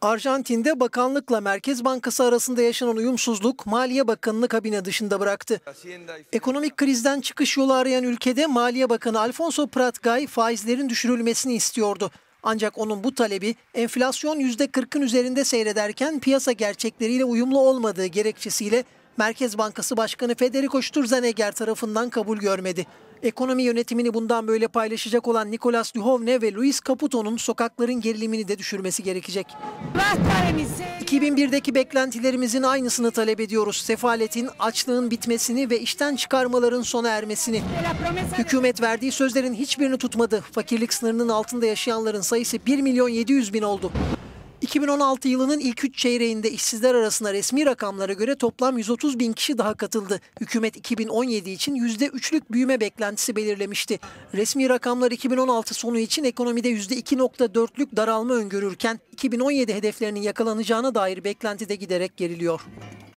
Arjantin'de bakanlıkla Merkez Bankası arasında yaşanan uyumsuzluk Maliye Bakanı'nı kabine dışında bıraktı. Ekonomik krizden çıkış yolu arayan ülkede Maliye Bakanı Alfonso Pratgay faizlerin düşürülmesini istiyordu. Ancak onun bu talebi enflasyon %40'ın üzerinde seyrederken piyasa gerçekleriyle uyumlu olmadığı gerekçesiyle Merkez Bankası Başkanı Federico Sturzenegger tarafından kabul görmedi. Ekonomi yönetimini bundan böyle paylaşacak olan Nicolas Duhovne ve Luis Caputo'nun sokakların gerilimini de düşürmesi gerekecek. 2001'deki beklentilerimizin aynısını talep ediyoruz. Sefaletin, açlığın bitmesini ve işten çıkarmaların sona ermesini. Hükümet verdiği sözlerin hiçbirini tutmadı. Fakirlik sınırının altında yaşayanların sayısı 1 milyon 700 bin oldu. 2016 yılının ilk 3 çeyreğinde işsizler arasında resmi rakamlara göre toplam 130 bin kişi daha katıldı. Hükümet 2017 için %3'lük büyüme beklentisi belirlemişti. Resmi rakamlar 2016 sonu için ekonomide %2.4'lük daralma öngörürken 2017 hedeflerinin yakalanacağına dair beklenti de giderek geriliyor.